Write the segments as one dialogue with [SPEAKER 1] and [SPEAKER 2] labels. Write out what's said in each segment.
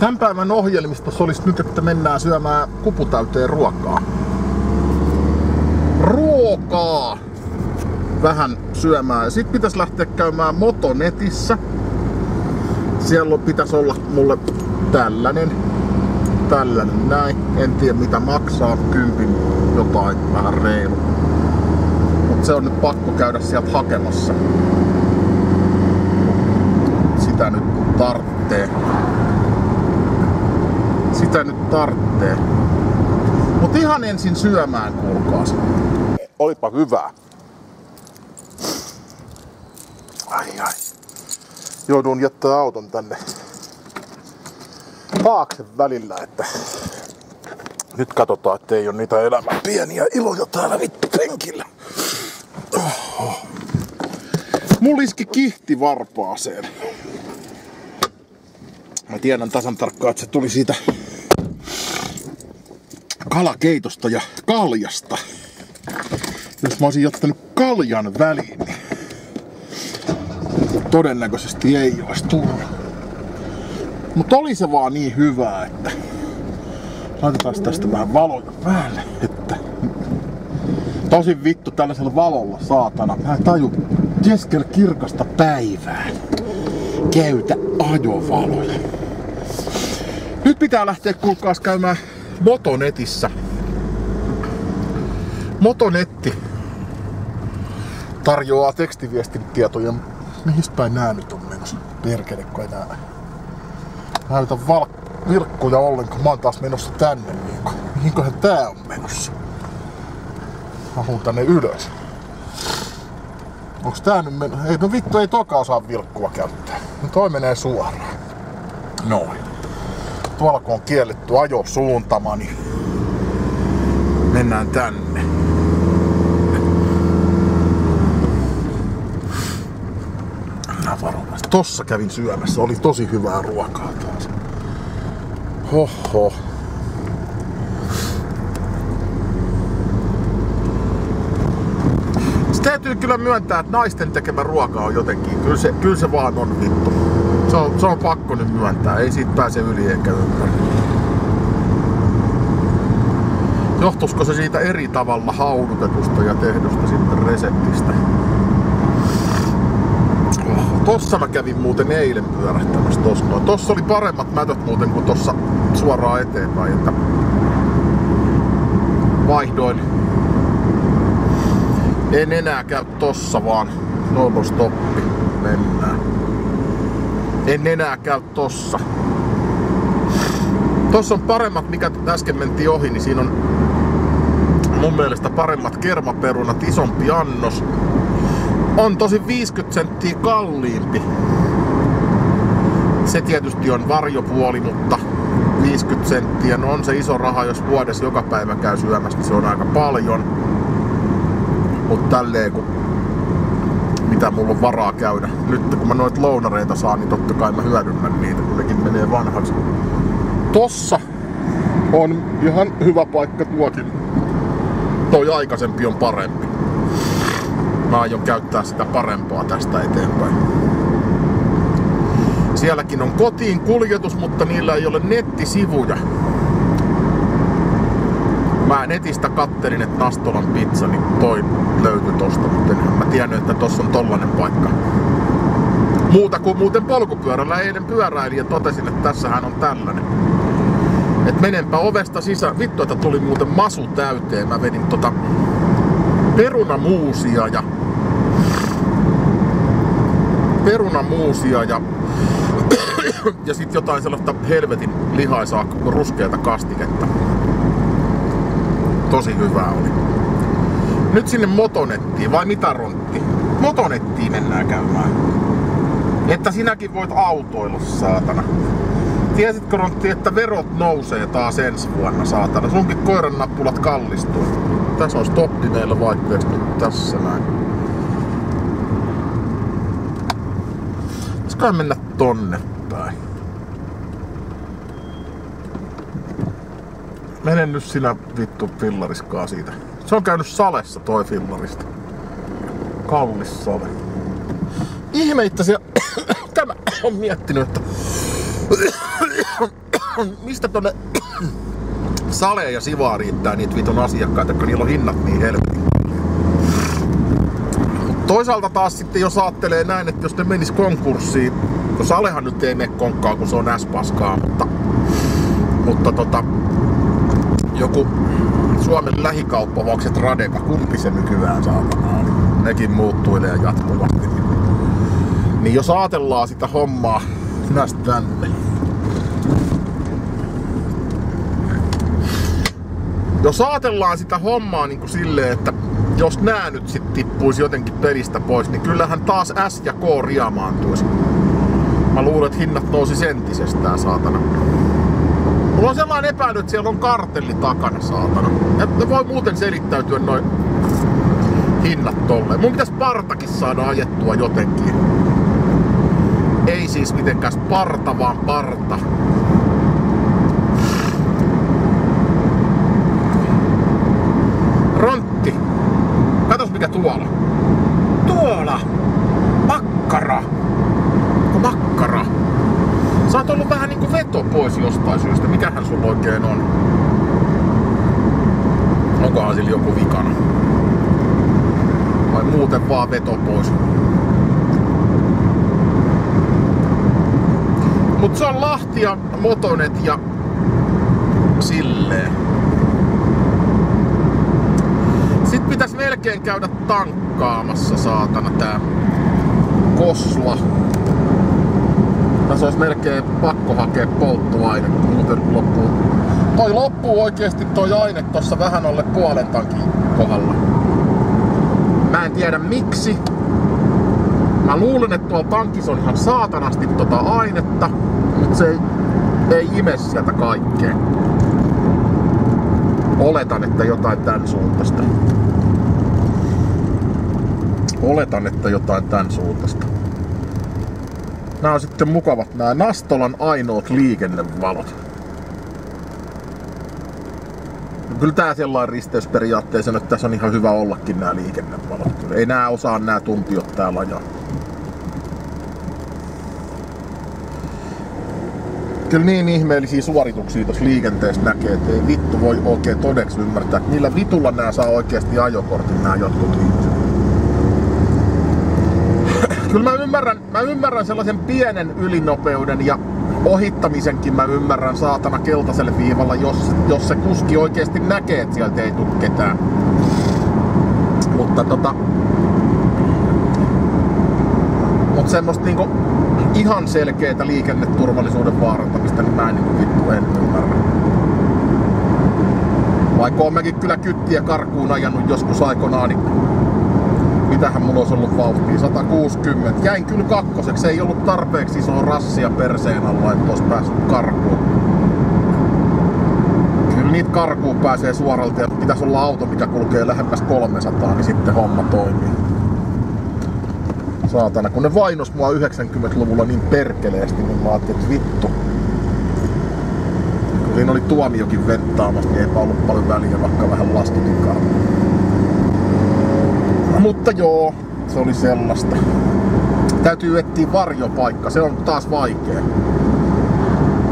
[SPEAKER 1] Tämän päivän ohjelmistossa olisi nyt, että mennään syömään kuputäyteen ruokaa. Ruokaa! Vähän syömään. Sitten pitäisi lähteä käymään Motonetissä. Siellä pitäisi olla mulle tällainen. Tällainen näin. En tiedä mitä maksaa. Kympin jotain vähän reilu. Mutta se on nyt pakko käydä sieltä hakemassa. Sitä nyt tarttee. Sitä nyt tarttee. Mut ihan ensin syömään, kuulkaas. Olipa hyvää. Ai ai. Joudun jättää auton tänne taakse välillä, että nyt katsotaan, että ei ole niitä elämän pieniä iloja täällä vittu penkillä. Mulla iski kihti varpaaseen. Mä tiedän tasan tarkkaan, että se tuli siitä kalakeitosta ja kaljasta. Jos mä olisin ottanut kaljan väliin, niin todennäköisesti ei olisi tullut. Mutta oli se vaan niin hyvää, että laitetaan tästä vähän valoja päälle, että tosi vittu tällaisella valolla, saatana. Mä en taju keskellä kirkasta päivää käytä ajovaloja. Nyt pitää lähteä kuulkaas käymään Motonetissä. Motonetti tarjoaa tekstiviestin tietoja. Mihin päin nää nyt on menossa? Perkele, kun ei nää näytä val- virkkuja ollenkaan. Mä oon taas menossa tänne. Mihinköhän tää on menossa? Mä haluun tänne ylös. Onks tää nyt men... Ei, no vittu, ei toka osaa vilkkua käyttää. No toi menee suoraan. Noin. Tuolla kun on kielletty ajosuuntama, niin mennään tänne. Varovasti. Tossa kävin syömässä. Oli tosi hyvää ruokaa taas. Hoho. Se täytyy kyllä myöntää, että naisten tekemä ruoka on jotenkin, kyllä se, kyllä se vaan on vittu. Se on, se on pakko nyt myöntää, ei siitä pääse yli eikä ympäri. Johtuisiko se siitä eri tavalla haudutetusta ja tehdystä sitten reseptistä? Oh, tossa mä kävin muuten eilen pyörähtämässä tossa noin. Tossa oli paremmat mätöt muuten kuin tossa suoraan eteenpäin, että vaihdoin en enää käy tossa vaan normal stoppi mennään. En enää käy tossa. Tossa on paremmat, mikä äsken mentiin ohi, niin siinä on mun mielestä paremmat kermaperunat, isompi annos. On tosi 50 senttiä kalliimpi. Se tietysti on varjopuoli, mutta 50 senttiä, no on se iso raha, jos vuodessa joka päivä käy syömässä, niin se on aika paljon. Mutta tälleen kun mitä mulla on varaa käydä. Nyt kun mä noit lounareita saan, niin totta kai mä hyödynnän niitä, kun nekin menee vanhaksi. Tossa on ihan hyvä paikka tuokin. Toi aikaisempi on parempi. Mä aion käyttää sitä parempaa tästä eteenpäin. Sielläkin on kotiin kuljetus, mutta niillä ei ole nettisivuja. Netistä kattelin, että Nastolan pizza, niin toi löytyi tosta, mutta enhän mä tiennyt, että tossa on tollanen paikka. Muuta kuin muuten polkupyörällä eilen pyöräilin ja totesin, että tässähän on tällainen. Et menenpä ovesta sisään. Vittu, että tuli muuten masu täyteen. Mä vedin tota perunamuusia ja perunamuusia ja ja sitten jotain sellaista helvetin lihaisaa ruskeata kastiketta. Tosi hyvää oli. Nyt sinne motonettiin, vai mitä rontti? Motonettiin mennään käymään. Että sinäkin voit autoilla, saatana. Tiesitkö Rontti, että verot nousee taas ensi vuonna, saatana? Sunkin koiran nappulat kallistuu. Tässä on stoppi meillä vaihteeksi nyt tässä näin. Pitäisiköhän mennä tonne päin. Mene nyt sinä vittu fillariskaa siitä. Se on käynyt salessa toi fillarista. Kallis sale. Ihme itse tämä on miettinyt, että mistä tonne Sale ja Sivaa riittää niitä vitun asiakkaita, kun niillä on hinnat niin helvetin Toisaalta taas sitten jos ajattelee näin, että jos ne menis konkurssiin, no Salehan nyt ei mene konkkaan, kun se on S-paskaa, mutta, mutta tota, joku Suomen lähikauppavaukset Radeka, kumpi se nykyään saatana on? Nekin muuttuilee jatkuvasti. Niin jos ajatellaan sitä hommaa näistä tänne, jos ajatellaan sitä hommaa niin kuin silleen, että jos nää nyt sit tippuisi jotenkin pelistä pois, niin kyllähän taas S ja K riamaantuisi. Mä luulen, että hinnat nousi sentisestään, saatana. Mulla on sellainen epäily, että siellä on kartelli takana, saatana. Ne voi muuten selittäytyä noin hinnat tolleen. Mun pitäisi partakin saada ajettua jotenkin. Ei siis mitenkään parta, vaan parta. Rontti. Katos mikä tuolla. Tuola. Makkara. Onko makkara? Sä oot ollut vähän niinku veto pois jostain syystä. Mikähän sulla oikein on? Onkohan sillä joku vikana? Vai muuten vaan veto pois? Mut se on Lahti ja Motonet ja silleen. Sitten pitäisi melkein käydä tankkaamassa saatana tää Kosla. Tässä olisi melkein pakko hakea polttoaine, muuten loppuu. Toi loppuu oikeesti toi aine tossa vähän alle puolen tankin kohdalla. Mä en tiedä miksi. Mä luulen, että tuolla tankissa on ihan saatanasti tota ainetta, mutta se ei, ei ime sieltä kaikkea. Oletan, että jotain tän suuntaista. Oletan, että jotain tän suuntaista. Nämä on sitten mukavat nämä Nastolan ainoat liikennevalot. No, kyllä tää sellainen risteysperiaatteessa, että tässä on ihan hyvä ollakin nämä liikennevalot. Ei nää osaa nämä tuntiot täällä ajaa. Kyllä niin ihmeellisiä suorituksia tuossa liikenteessä näkee, että ei vittu voi oikein todeksi ymmärtää, että millä vitulla nämä saa oikeasti ajokortin nämä jotkut ihmiset. Kyllä mä ymmärrän, mä ymmärrän sellaisen pienen ylinopeuden ja ohittamisenkin mä ymmärrän saatana keltaisella viivalla, jos, jos se kuski oikeasti näkee, että sieltä ei tule ketään. Mutta tota... Mut semmoista niinku ihan selkeitä liikenneturvallisuuden vaarantamista, niin mä en niinku vittu en ymmärrä. Vaikka oon mäkin kyllä kyttiä karkuun ajanut joskus aikoinaan, niin mitähän mulla olisi ollut vauhtia, 160. Jäin kyllä kakkoseksi, ei ollut tarpeeksi iso rassia perseen alla, että olisi päässyt karkuun. Kyllä niitä karkuun pääsee suoralta ja pitäisi olla auto, mikä kulkee lähemmäs 300, niin sitten homma toimii. Saatana, kun ne vainos mua 90-luvulla niin perkeleesti, niin mä ajattelin, että vittu. Kun siinä oli tuomiokin venttaamassa, niin eipä ollut paljon väliä, vaikka vähän laskutikaan. Mutta joo, se oli sellaista. Täytyy etsiä varjopaikka, se on taas vaikea.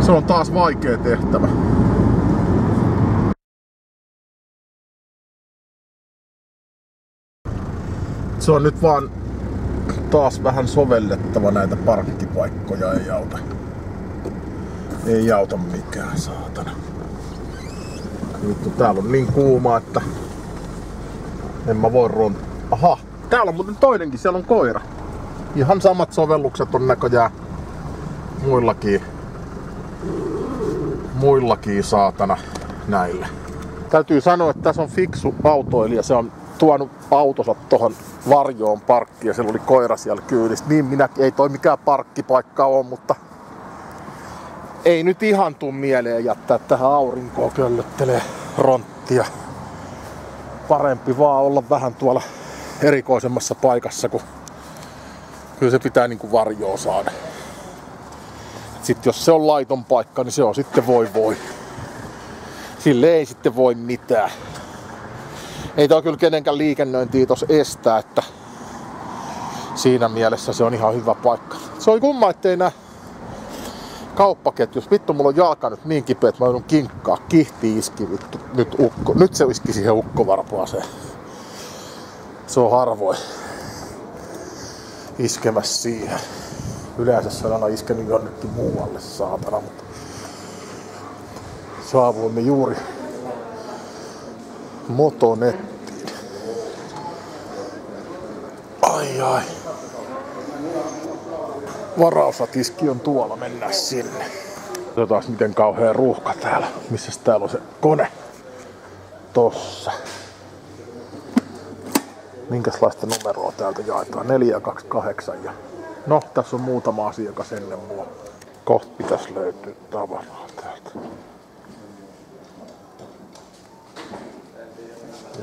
[SPEAKER 1] Se on taas vaikea tehtävä. Se on nyt vaan taas vähän sovellettava näitä parkkipaikkoja, ei auta. Ei auta mikään, saatana. Nyt täällä on niin kuuma, että en mä voi runttaa Aha, täällä on muuten toinenkin, siellä on koira. Ihan samat sovellukset on näköjään muillakin, muillakin saatana näillä. Täytyy sanoa, että tässä on fiksu autoilija. Se on tuonut autonsa tuohon varjoon parkkiin ja siellä oli koira siellä kyydissä. Niin minä ei toi mikään parkkipaikka ole, mutta ei nyt ihan tuu mieleen jättää tähän aurinkoon köllöttelee ronttia. Parempi vaan olla vähän tuolla erikoisemmassa paikassa, kun kyllä se pitää niin kuin varjoa saada. Sitten jos se on laiton paikka, niin se on sitten voi voi. Sille ei sitten voi mitään. Ei toi kyllä kenenkään liikennöintiä tos estää, että siinä mielessä se on ihan hyvä paikka. Se on kumma, ettei nää kauppaketjus. Vittu, mulla on jalka nyt niin kipeä, että mä joudun kinkkaa. Kihti iski vittu. Nyt, ukko. nyt se iski siihen ukkovarpaaseen. Se on harvoin iskemässä siihen. Yleensä se on aina iskenyt jonnekin muualle, saatana, mutta saavuimme juuri motonettiin. Ai ai. Varausatiski on tuolla, mennään sinne. Katsotaan miten kauhean ruuhka täällä. Missä täällä on se kone? Tossa. Minkälaista numeroa täältä jaetaan? 428 ja... No, tässä on muutama asiakas ennen mua. Kohta pitäisi löytyä tavaraa täältä.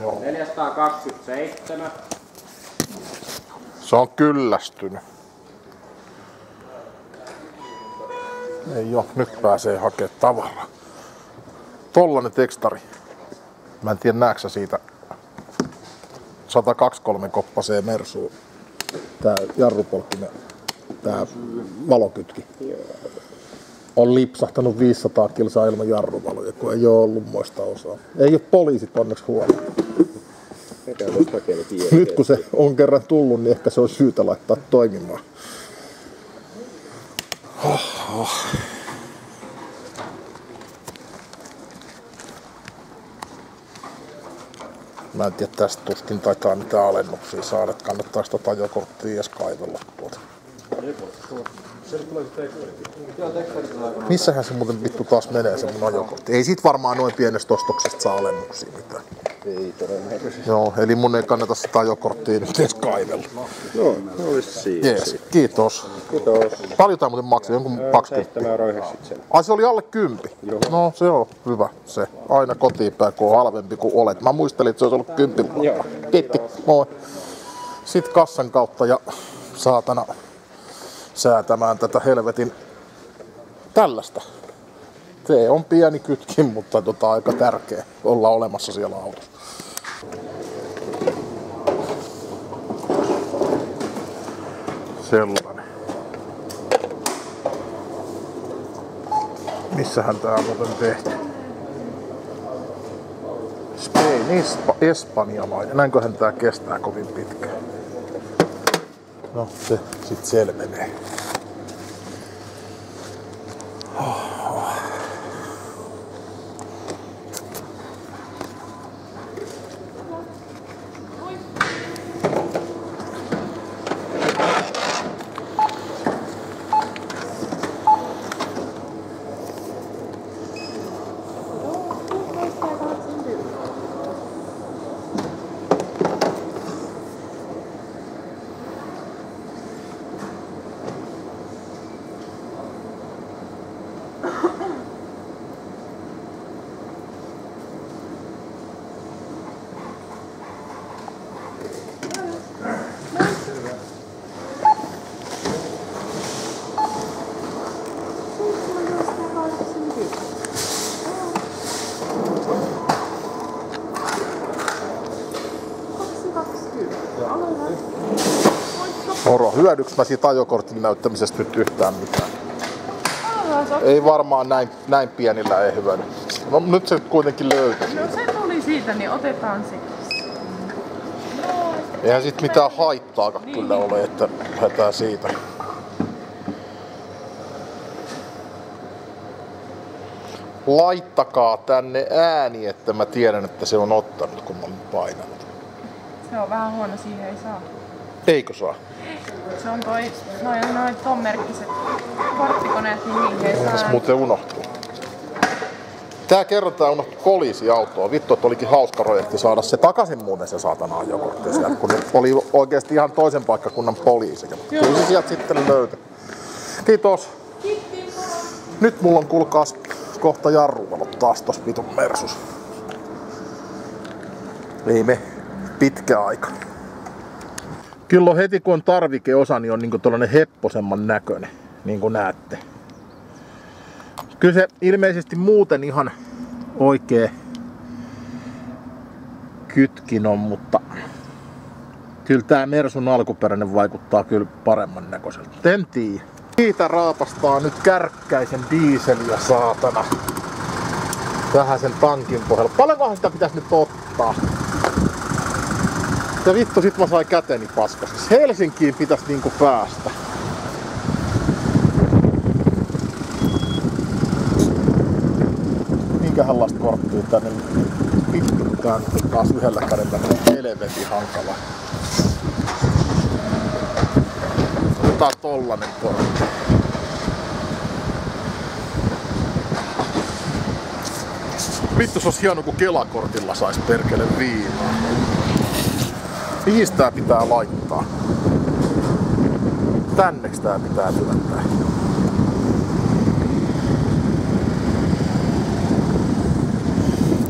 [SPEAKER 1] Joo.
[SPEAKER 2] 427.
[SPEAKER 1] Se on kyllästynyt. Ei oo, nyt pääsee hakemaan tavaraa. Tollanen tekstari. Mä en tiedä näetkö siitä 123 koppaseen Mersuun. Tää jarrupolkkinen, tää valokytki. On lipsahtanut 500 kilsaa ilman jarruvaloja, kun ei oo ollut moista osaa. Ei oo poliisit onneksi huono. Nyt kun se on kerran tullut, niin ehkä se on syytä laittaa toimimaan. Oho. Mä en tiedä, tästä tuskin taitaa mitään alennuksia saada. Kannattaisi tota ajokorttia edes kaivella tuolta. Missähän se muuten vittu taas menee se mun ajokortti? Ei sit varmaan noin pienestä ostoksesta saa alennuksia mitään.
[SPEAKER 2] Ei todennäköisesti.
[SPEAKER 1] Joo, eli mun ei kannata sitä ajokorttia nyt edes kaivella.
[SPEAKER 2] Joo, no olisi siinä.
[SPEAKER 1] Jees, kiitos.
[SPEAKER 2] Kiitos.
[SPEAKER 1] Paljon tää muuten maksaa? Jonkun 20?
[SPEAKER 2] 7 euroa 90 sen.
[SPEAKER 1] Ai se oli alle kympi?
[SPEAKER 2] Joo.
[SPEAKER 1] No se on hyvä se. Aina kotiin päin, kun on halvempi kuin olet. Mä muistelin, että se olisi ollut kympi.
[SPEAKER 2] Joo.
[SPEAKER 1] Kiitti, moi. Sitten kassan kautta ja saatana säätämään tätä helvetin tällaista. Se on pieni kytkin, mutta tota, aika tärkeä olla olemassa siellä autossa. Sellainen. Missähän tää on muuten tehty? Spain, Espa, espanjalainen. Näinköhän tää kestää kovin pitkään. No, se sit selvenee. Moro, hyödyks mä siitä ajokortin näyttämisestä nyt yhtään mitään? Ei varmaan näin, näin pienillä ei hyödy. No nyt se kuitenkin löytyi.
[SPEAKER 3] No se tuli siitä, niin otetaan se.
[SPEAKER 1] Eihän sit mitään haittaakaan kyllä ole, että lähdetään siitä. Laittakaa tänne ääni, että mä tiedän, että se on ottanut, kun mä olen painanut.
[SPEAKER 3] Se on vähän huono, siihen ei saa.
[SPEAKER 1] Eikö saa?
[SPEAKER 3] Se on toi, noin, noin ton merkkiset korttikoneet, niin niihin ei saa.
[SPEAKER 1] muuten unohtuu. Tää kerrotaan unohtu poliisiautoa. Vittu, että olikin hauska projekti saada se takaisin muuten se saatana ajokortti sieltä, kun ne oli oikeasti ihan toisen paikkakunnan poliisi. Kyllä se sieltä sitten löytyi. Kiitos. Nyt mulla on kuulkaas kohta jarruvalot taas tossa vitun Mersus. Ei me pitkä aika. Kyllä heti kun on tarvikeosa, niin on niinku tollanen hepposemman näköinen, niin kuin näette. Kyllä se ilmeisesti muuten ihan oikee kytkin on, mutta kyllä tämä Mersun alkuperäinen vaikuttaa kyllä paremman näköiseltä. En tiedä. Siitä raapastaa nyt kärkkäisen diiseliä saatana. Vähän sen tankin pohjalla. Paljonkohan sitä pitäisi nyt ottaa? Ja vittu, sit mä sain käteni paskasessa. Helsinkiin pitäisi niinku päästä. Minkähänlaista korttia tänne vittu tää nyt taas yhdellä kädellä helvetin hankala. Otetaan tollanen kortti. Vittu se olisi hieno kun Kelakortilla sais perkele viinaa. Mihin tää pitää laittaa? Tänneks tää pitää työntää?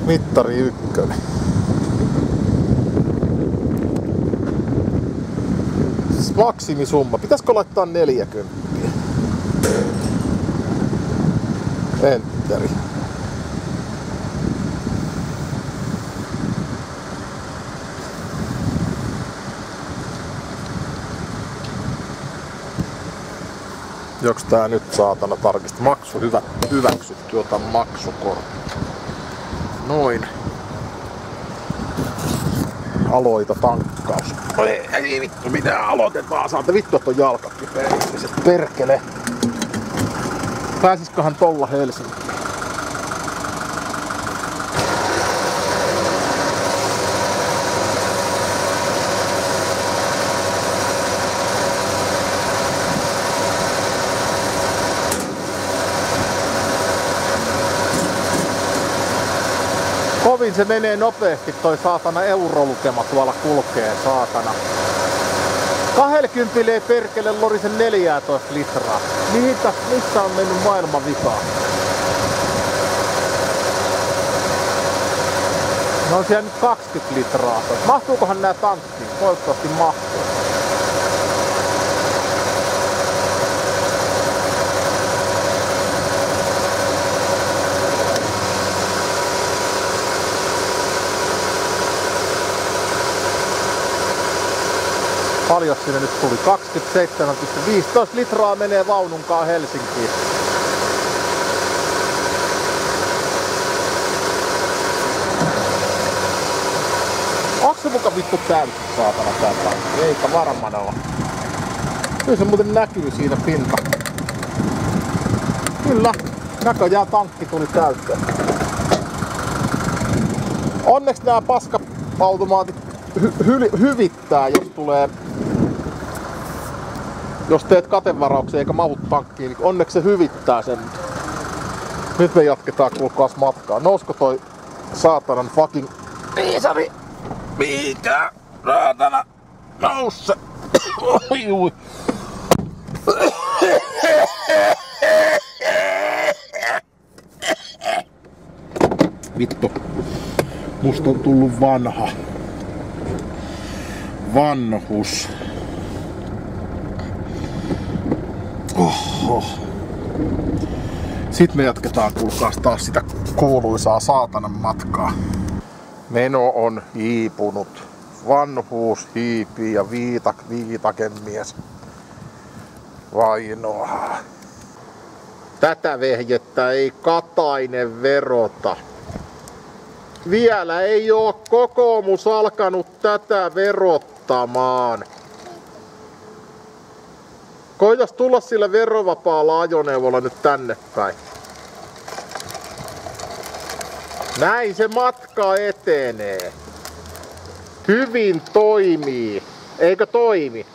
[SPEAKER 1] Mittari ykkönen. Maksimisumma. Pitäisikö laittaa 40? Enteri. Joks tää nyt saatana tarkista? Maksu hyvä, hyväksytty, ota maksukortti. Noin. Aloita tankkaus. Ei, ei vittu, mitä aloitetaan? Saata vittu, että on jalka kipeäiset. Perkele. Pääsisköhän tolla Helsinkiin? Kovin se menee nopeasti toi saatana eurolukema tuolla kulkee saatana. 20 ei perkele lorisen 14 litraa. Mihin täs, missä on mennyt maailman vikaa? No on siellä nyt 20 litraa. Mahtuukohan nää tankkiin? Toivottavasti mahtuu. Paljon sinne nyt tuli? 27,15 litraa menee vaununkaan Helsinkiin. Onko se muka vittu täysin saatana tankki? Eikä varmaan ole. Kyllä se muuten näkyy siinä pinta. Kyllä, näköjään tankki tuli täyteen. Onneksi nämä paska-automaatit hy- hy- hyvittää, jos tulee jos teet katevarauksen eikä mahu tankkiin, niin onneksi se hyvittää sen. Nyt me jatketaan kuulkaas matkaa. Nousko toi saatanan fucking viisari? Mikä? Saatana! Nous se! Oi, oi. Vittu. Musta on tullut vanha. Vanhus. Oho. Sitten me jatketaan kuulkaas taas sitä kuuluisaa saatanan matkaa. Meno on hiipunut. Vanhuus hiipii ja viitak, viitakemies vainoaa. Tätä vehjettä ei Katainen verota. Vielä ei oo kokoomus alkanut tätä verottamaan. Koitas tulla sillä verovapaalla ajoneuvolla nyt tänne päin. Näin se matka etenee. Hyvin toimii. Eikö toimi?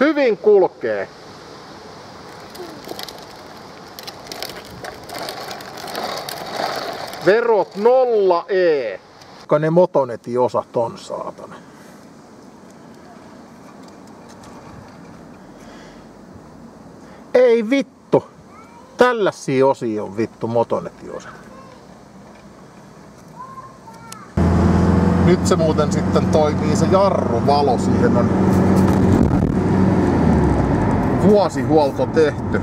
[SPEAKER 1] Hyvin kulkee. Verot nolla E. Ka ne motonetin osat on saatana. Ei vittu. Tällaisia osia on vittu motonetin osat. Nyt se muuten sitten toimii se jarruvalo. Siihen on vuosihuolto tehty.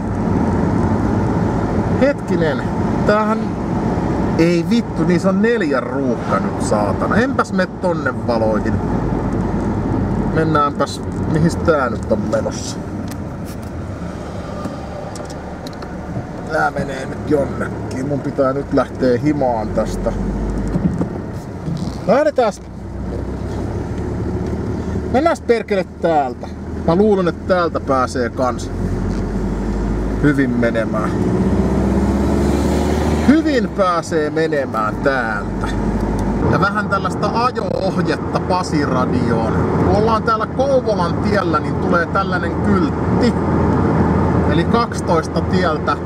[SPEAKER 1] Hetkinen, tämähän ei vittu, niissä on neljä ruuhka nyt saatana. Enpäs me tonne valoihin. Mennäänpäs, mihin tää nyt on menossa. Nää menee nyt jonnekin. Mun pitää nyt lähteä himaan tästä. Lähdetään. Mennään perkele täältä. Mä luulen, että täältä pääsee kans hyvin menemään. Hyvin pääsee menemään täältä. Ja vähän tällaista ajo-ohjetta Pasiradioon. Kun ollaan täällä Kouvolan tiellä, niin tulee tällainen kyltti. Eli 12 tieltä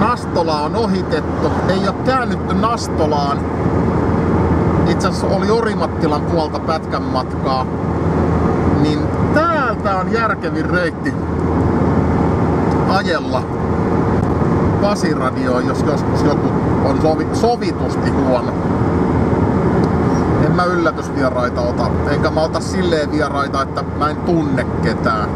[SPEAKER 1] Nastola on ohitettu. Ei ole käännytty Nastolaan. Itse asiassa oli Orimattilan puolta pätkän matkaa. Niin täältä on järkevin reitti ajella Pasiradioon, jos joskus joku on sovi, sovitusti huono. En mä yllätysvieraita ota, enkä mä ota silleen vieraita, että mä en tunne ketään.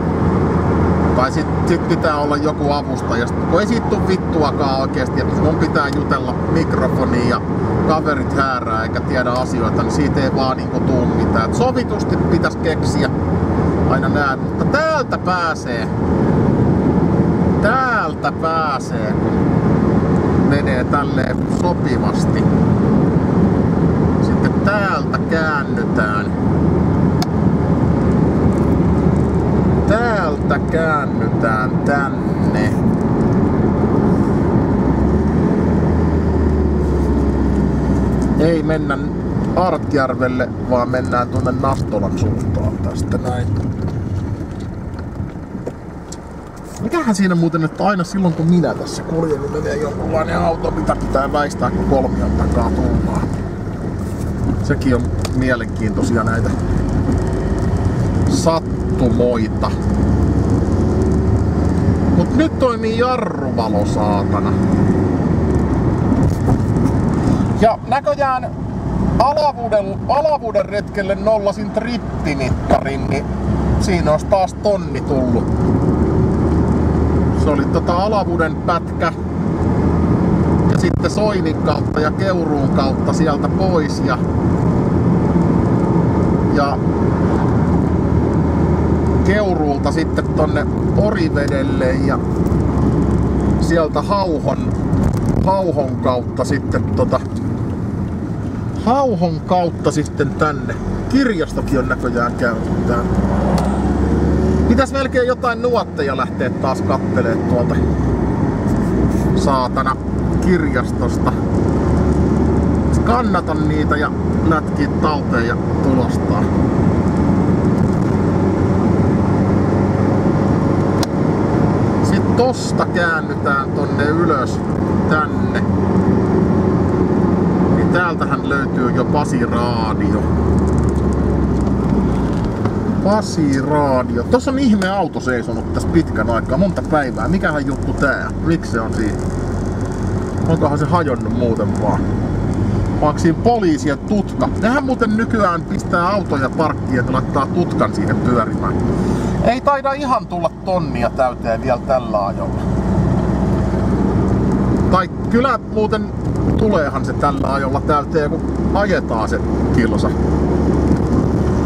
[SPEAKER 1] Tai sit, sit pitää olla joku avustaja. Kun ei tuu vittuakaan oikeesti, että mun pitää jutella mikrofoniin ja kaverit häärää eikä tiedä asioita, niin siitä ei vaan niinku tuu mitään. Et sovitusti pitäisi keksiä aina näet, mutta täältä pääsee. Täältä pääsee, kun menee tälleen sopivasti. Sitten täältä käännytään. Täältä käännytään tänne. Ei mennä Artjärvelle, vaan mennään tuonne Nastolan suuntaan tästä näin. Mikähän siinä muuten, että aina silloin kun minä tässä kuljen, niin menee jonkunlainen auto, mitä pitää väistää, kun kolmion takaa tullaan. Sekin on mielenkiintoisia näitä sattumoita. Nyt toimii jarruvalo saatana. Ja näköjään alavuuden, alavuuden retkelle nollasin trippimittarin, niin siinä olisi taas tonni tullut. Se oli tota alavuuden pätkä ja sitten Soinin kautta ja Keuruun kautta sieltä pois ja, ja Keuruulta sitten tonne Orivedelle ja sieltä Hauhon, Hauhon kautta sitten tota, Hauhon kautta sitten tänne. Kirjastokin on näköjään käynyt täällä. Pitäis melkein jotain nuotteja lähteä taas kattelee tuolta saatana kirjastosta. Kannatan niitä ja lätkii talteen ja tulostaa. Sitten tosta käännytään tonne ylös tänne. Niin täältähän löytyy jo Pasi Raadio. Pasi Raadio. Tossa on ihme auto seisonut tässä pitkän aikaa, monta päivää. Mikähän juttu tää? Miksi se on siinä? Onkohan se hajonnut muuten vaan? Onko siinä poliisi ja tutka? Nehän muuten nykyään pistää autoja parkkiin ja laittaa tutkan siihen pyörimään. Ei taida ihan tulla tonnia täyteen vielä tällä ajolla. Tai kyllä muuten tuleehan se tällä ajolla täyteen, kun ajetaan se kilsa.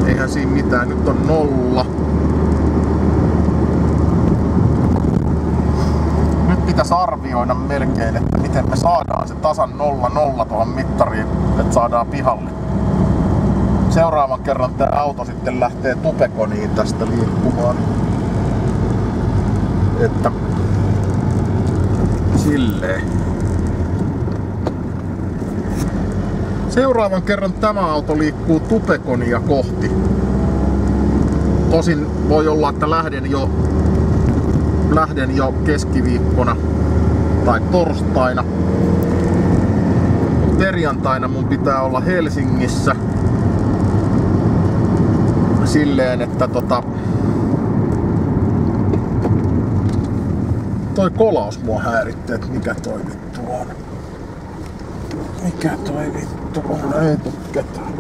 [SPEAKER 1] Eihän siinä mitään, nyt on nolla. Nyt pitäisi arvioida melkein, että miten me saadaan se tasan nolla nolla tuohon mittariin, että saadaan pihalle. Seuraavan kerran tämä auto sitten lähtee Tupekoniin tästä liikkumaan. Että silleen. Seuraavan kerran tämä auto liikkuu Tupekonia kohti. Tosin voi olla, että lähden jo, lähden jo keskiviikkona tai torstaina. Perjantaina mun pitää olla Helsingissä silleen, että tota, toi kolaus mua häiritti, että mikä toi vittu on. Mikä toi vittu on? Ei tuu ketään.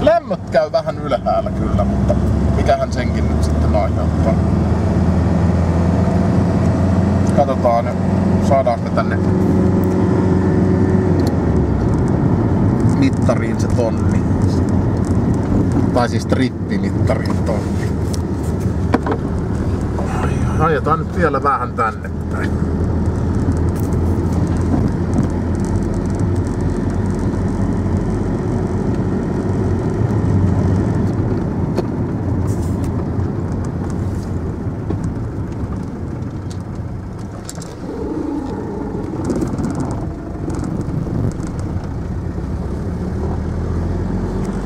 [SPEAKER 1] Lämmöt käy vähän ylhäällä kyllä, mutta mikähän senkin nyt sitten aiheuttaa. Katsotaan, saadaan me tänne mittariin se tonni. Tai siis trippimittarin tonni. Ajetaan nyt vielä vähän tänne päin.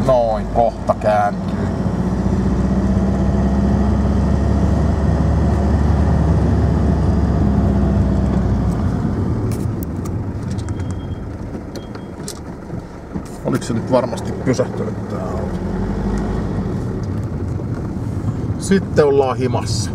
[SPEAKER 1] Noin, kohta kääntyy. Oliko se nyt varmasti pysähtynyt tää auto? Sitten ollaan himassa.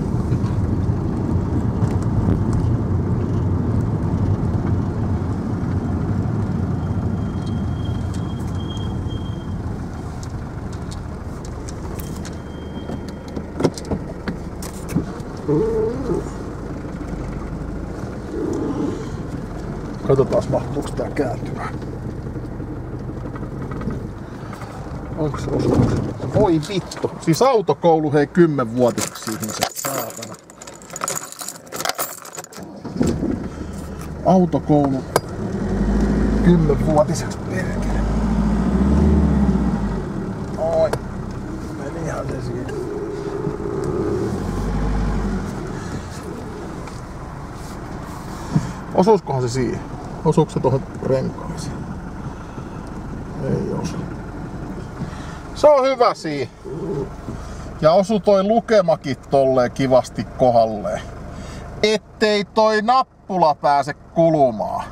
[SPEAKER 1] Katsotaan mahtuuko tää kääntymään. Onko se osuus? Voi vittu. Siis autokoulu hei kymmenvuotiseksi ihmiset, saatana. Autokoulu kymmenvuotiseksi perkele. Oi. Menihän se siinä. Osuuskohan se siihen? Osuuko se tuohon renkaisiin? Ei osu. Se on hyvä siinä. Ja osu toi lukemakin tolleen kivasti kohalleen. Ettei toi nappula pääse kulumaan.